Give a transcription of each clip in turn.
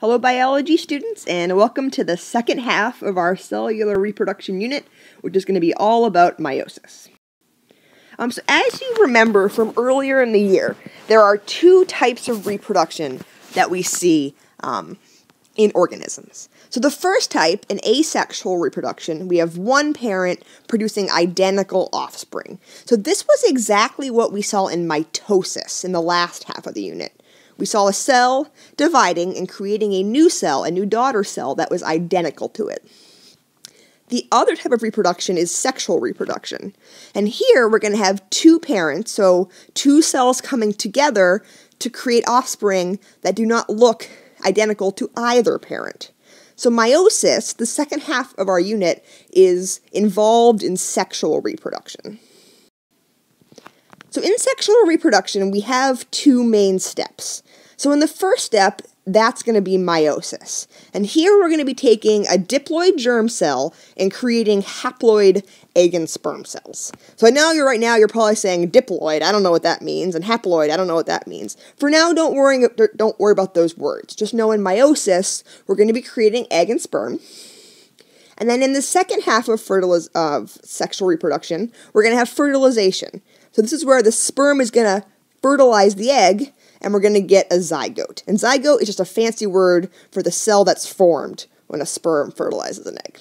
Hello, biology students, and welcome to the second half of our cellular reproduction unit, which is going to be all about meiosis. Um, so, as you remember from earlier in the year, there are two types of reproduction that we see um, in organisms. So, the first type, an asexual reproduction, we have one parent producing identical offspring. So, this was exactly what we saw in mitosis in the last half of the unit. We saw a cell dividing and creating a new cell, a new daughter cell that was identical to it. The other type of reproduction is sexual reproduction. And here we're going to have two parents, so two cells coming together to create offspring that do not look identical to either parent. So, meiosis, the second half of our unit, is involved in sexual reproduction. So, in sexual reproduction, we have two main steps. So, in the first step, that's going to be meiosis. And here we're going to be taking a diploid germ cell and creating haploid egg and sperm cells. So I know you're right now you're probably saying diploid, I don't know what that means, and haploid, I don't know what that means. For now, don't worry don't worry about those words. Just know in meiosis, we're going to be creating egg and sperm. And then in the second half of fertiliz- of sexual reproduction, we're going to have fertilization. So this is where the sperm is going to fertilize the egg, and we're going to get a zygote. And zygote is just a fancy word for the cell that's formed when a sperm fertilizes an egg.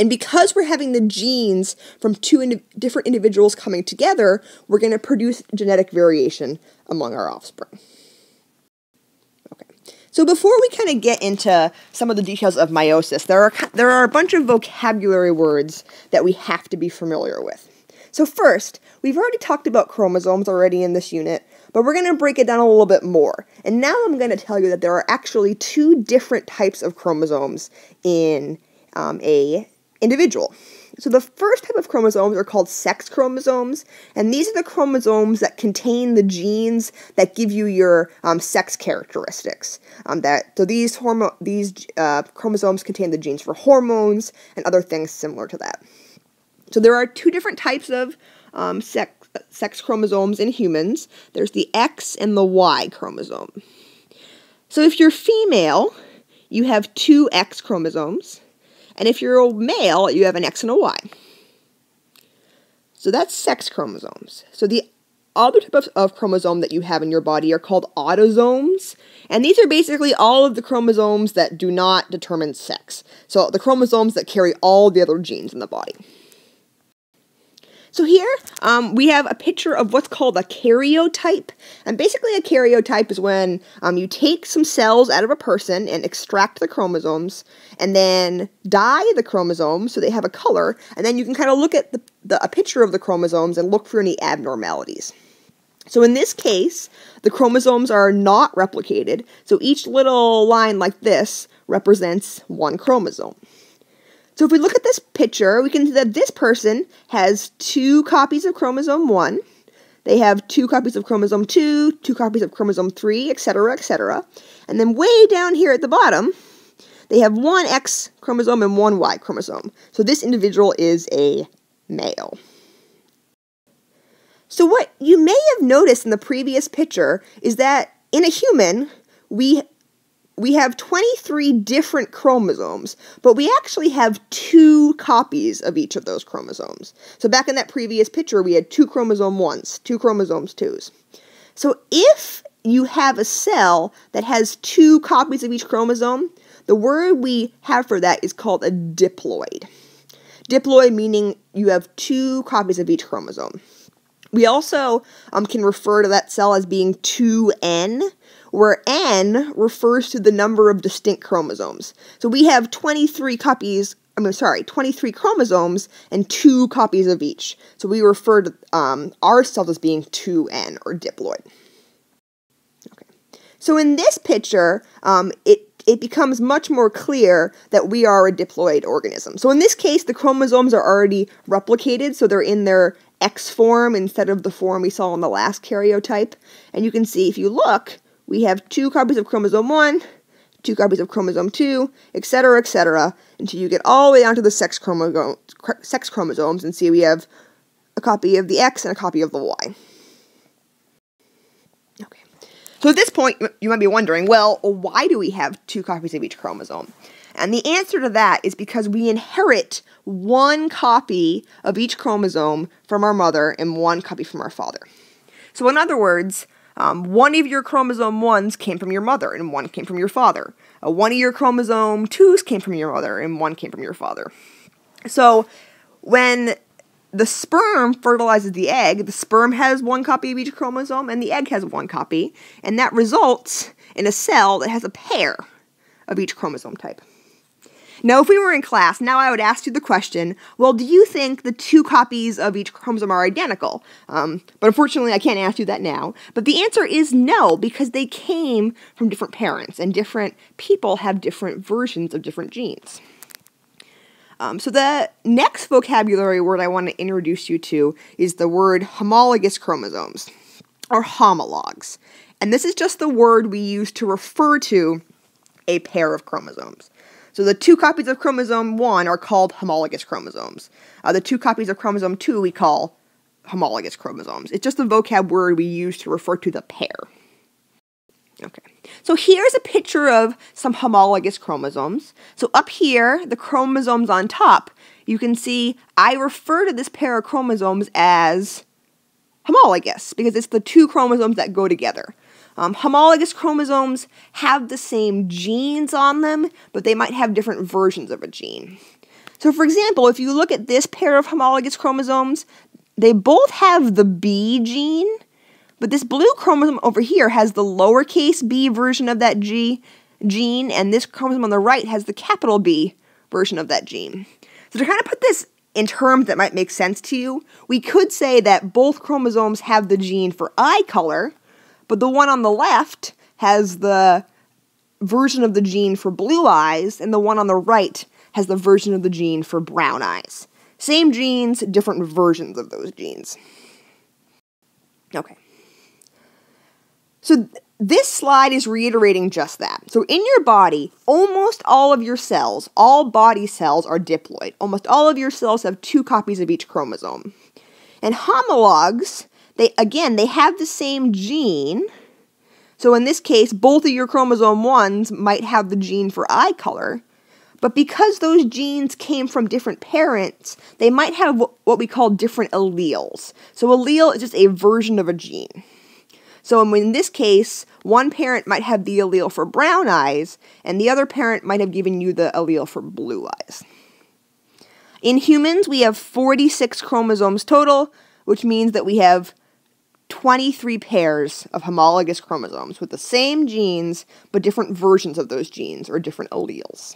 And because we're having the genes from two different individuals coming together, we're going to produce genetic variation among our offspring. Okay. So before we kind of get into some of the details of meiosis, there are there are a bunch of vocabulary words that we have to be familiar with. So first, we've already talked about chromosomes already in this unit, but we're going to break it down a little bit more. And now I'm going to tell you that there are actually two different types of chromosomes in um, a individual. So the first type of chromosomes are called sex chromosomes, and these are the chromosomes that contain the genes that give you your um, sex characteristics. Um, that so these these uh, chromosomes contain the genes for hormones and other things similar to that. So there are two different types of um, sex, sex chromosomes in humans. There's the X and the Y chromosome. So if you're female, you have two X chromosomes, and if you're a male, you have an X and a Y. So that's sex chromosomes. So the other type of, of, chromosome that you have in your body are called autosomes, and these are basically all of the chromosomes that do not determine sex. So the chromosomes that carry all the other genes in the body. So here um, we have a picture of what's called a karyotype. And basically a karyotype is when um, you take some cells out of a person and extract the chromosomes and then dye the chromosomes so they have a color. And then you can kind of look at the, the, a picture of the chromosomes and look for any abnormalities. So in this case, the chromosomes are not replicated. So each little line like this represents one chromosome. So if we look at this picture, we can see that this person has two copies of chromosome 1. They have two copies of chromosome 2, two copies of chromosome 3, etc., etc. And then way down here at the bottom, they have one X chromosome and one Y chromosome. So this individual is a male. So what you may have noticed in the previous picture is that in a human, we we have 23 different chromosomes, but we actually have two copies of each of those chromosomes. So back in that previous picture, we had two chromosome 1s, two chromosomes 2s. So if you have a cell that has two copies of each chromosome, the word we have for that is called a diploid. Diploid meaning you have two copies of each chromosome. We also um, can refer to that cell as being 2N, where N refers to the number of distinct chromosomes. So we have 23 copies, I mean, sorry, 23 chromosomes and two copies of each. So we refer to um, our cells as being 2N or diploid. Okay. So in this picture, um, it it becomes much more clear that we are a diploid organism. So in this case, the chromosomes are already replicated, so they're in their X form instead of the form we saw in the last karyotype. And you can see if you look, we have two copies of chromosome 1, two copies of chromosome 2, etc., etc., until you get all the way down to the sex, chromo- sex chromosomes and see we have a copy of the X and a copy of the Y. Okay. So at this point, you might be wondering, well, why do we have two copies of each chromosome? And the answer to that is because we inherit one copy of each chromosome from our mother and one copy from our father. So, in other words, um, one of your chromosome ones came from your mother and one came from your father. Uh, one of your chromosome twos came from your mother and one came from your father. So, when the sperm fertilizes the egg, the sperm has one copy of each chromosome and the egg has one copy, and that results in a cell that has a pair of each chromosome type. Now, if we were in class, now I would ask you the question well, do you think the two copies of each chromosome are identical? Um, but unfortunately, I can't ask you that now. But the answer is no, because they came from different parents, and different people have different versions of different genes. Um, so, the next vocabulary word I want to introduce you to is the word homologous chromosomes, or homologs. And this is just the word we use to refer to a pair of chromosomes. So the two copies of chromosome 1 are called homologous chromosomes. Uh, the two copies of chromosome 2 we call homologous chromosomes. It's just a vocab word we use to refer to the pair. Okay, so here's a picture of some homologous chromosomes. So up here, the chromosomes on top, you can see I refer to this pair of chromosomes as homologous because it's the two chromosomes that go together. Um, homologous chromosomes have the same genes on them, but they might have different versions of a gene. So, for example, if you look at this pair of homologous chromosomes, they both have the B gene, but this blue chromosome over here has the lowercase b version of that G gene, and this chromosome on the right has the capital B version of that gene. So, to kind of put this in terms that might make sense to you, we could say that both chromosomes have the gene for eye color, but the one on the left has the version of the gene for blue eyes, and the one on the right has the version of the gene for brown eyes. Same genes, different versions of those genes. Okay. So th- this slide is reiterating just that. So in your body, almost all of your cells, all body cells are diploid. Almost all of your cells have two copies of each chromosome. And homologs they again, they have the same gene. So in this case, both of your chromosome ones might have the gene for eye color. But because those genes came from different parents, they might have what we call different alleles. So allele is just a version of a gene. So in this case, one parent might have the allele for brown eyes, and the other parent might have given you the allele for blue eyes. In humans, we have 46 chromosomes total, which means that we have 23 pairs of homologous chromosomes with the same genes but different versions of those genes or different alleles.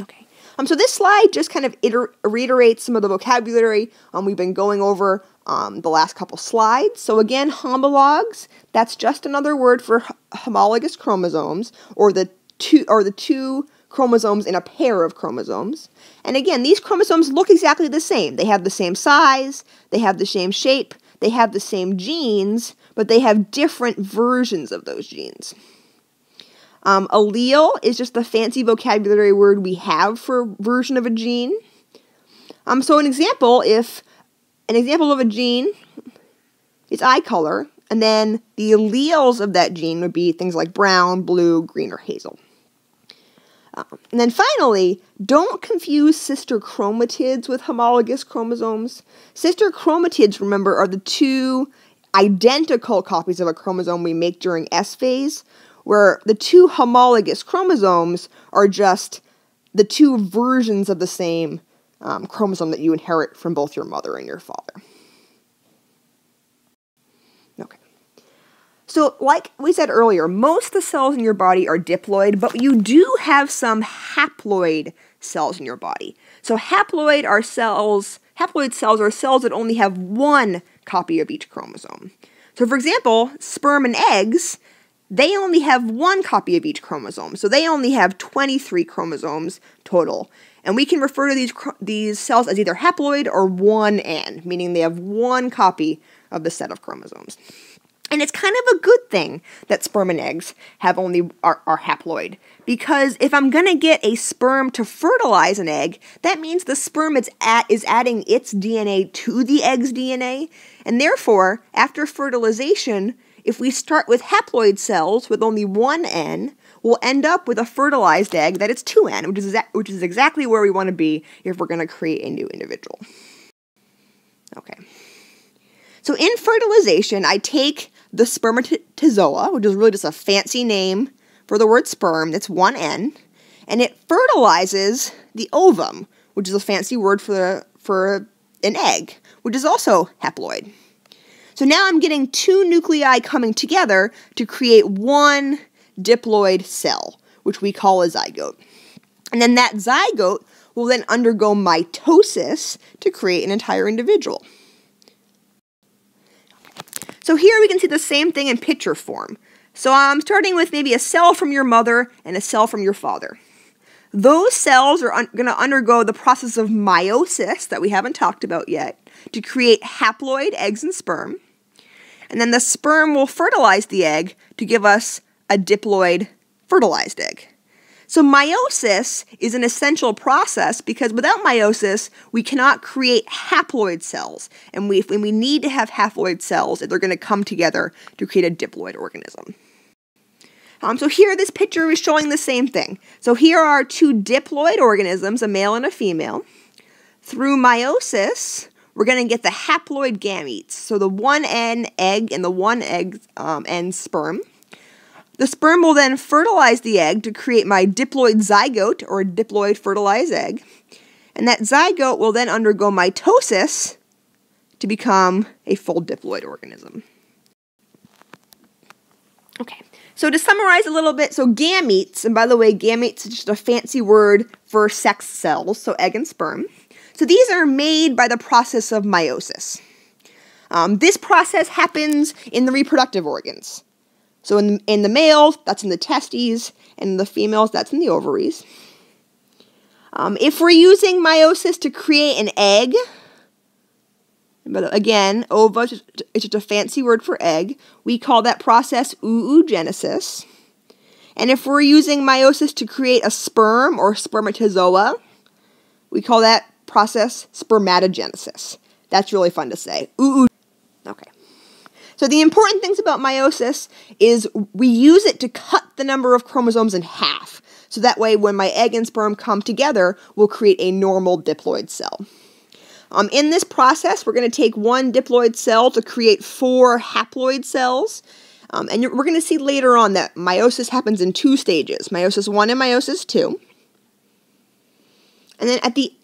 Okay. Um, so this slide just kind of iter- reiterates some of the vocabulary um, we've been going over um, the last couple slides. So again, homologs, that's just another word for homologous chromosomes or the two or the two chromosomes in a pair of chromosomes. And again, these chromosomes look exactly the same. They have the same size, they have the same shape, they have the same genes, but they have different versions of those genes. Um, allele is just the fancy vocabulary word we have for version of a gene. Um, so an example, if an example of a gene is eye color, and then the alleles of that gene would be things like brown, blue, green, or hazel. Um, and then finally, don't confuse sister chromatids with homologous chromosomes. Sister chromatids, remember, are the two identical copies of a chromosome we make during S phase, where the two homologous chromosomes are just the two versions of the same um, chromosome that you inherit from both your mother and your father. So, like we said earlier, most of the cells in your body are diploid, but you do have some haploid cells in your body. So, haploid are cells, haploid cells are cells that only have one copy of each chromosome. So, for example, sperm and eggs, they only have one copy of each chromosome. So, they only have 23 chromosomes total. And we can refer to these, these cells as either haploid or 1N, meaning they have one copy of the set of chromosomes. And it's kind of a good thing that sperm and eggs have only are, are haploid because if I'm gonna get a sperm to fertilize an egg, that means the sperm is at is adding its DNA to the egg's DNA, and therefore, after fertilization, if we start with haploid cells with only one N, we'll end up with a fertilized egg that is 2N, which is, which is exactly where we want to be if we're going to create a new individual. Okay. So in fertilization, I take the spermatozoa, which is really just a fancy name for the word sperm, that's one N, and it fertilizes the ovum, which is a fancy word for, for an egg, which is also haploid. So now I'm getting two nuclei coming together to create one diploid cell, which we call a zygote. And then that zygote will then undergo mitosis to create an entire individual. So here we can see the same thing in picture form. So I'm starting with maybe a cell from your mother and a cell from your father. Those cells are going to undergo the process of meiosis that we haven't talked about yet to create haploid eggs and sperm. And then the sperm will fertilize the egg to give us a diploid fertilized egg. So meiosis is an essential process because without meiosis, we cannot create haploid cells. And we, we need to have haploid cells, if they're going to come together to create a diploid organism. Um, so here, this picture is showing the same thing. So here are two diploid organisms, a male and a female. Through meiosis, we're going to get the haploid gametes, so the one N egg and the one um, N sperm. The sperm will then fertilize the egg to create my diploid zygote, or diploid fertilized egg. And that zygote will then undergo mitosis to become a full diploid organism. Okay, so to summarize a little bit, so gametes, and by the way, gametes is just a fancy word for sex cells, so egg and sperm. So these are made by the process of meiosis. Um, this process happens in the reproductive organs. So in, in the males, that's in the testes, and in the females, that's in the ovaries. Um, if we're using meiosis to create an egg, but again, ova is just a fancy word for egg. We call that process oogenesis. And if we're using meiosis to create a sperm or spermatozoa, we call that process spermatogenesis. That's really fun to say. Ooh. So the important things about meiosis is we use it to cut the number of chromosomes in half. So that way when my egg and sperm come together, we'll create a normal diploid cell. Um, in this process, we're going to take one diploid cell to create four haploid cells. Um, and we're going to see later on that meiosis happens in two stages, meiosis 1 and meiosis 2. And then at the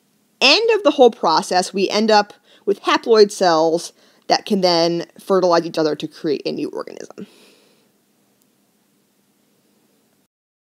end of the whole process, we end up with haploid cells that can then fertilize each other to create a new organism.